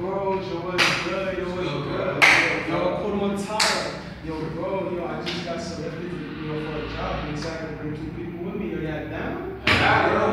bro, yo, what's good? Yo, what's good? Yo, put on top. Yo, bro, yo, I just got selected, you know, for a job. And so I can bring two people with me. Yo, yeah, down? Yeah, bro,